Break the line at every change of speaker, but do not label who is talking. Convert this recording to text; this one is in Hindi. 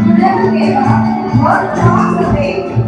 You never gave up. Work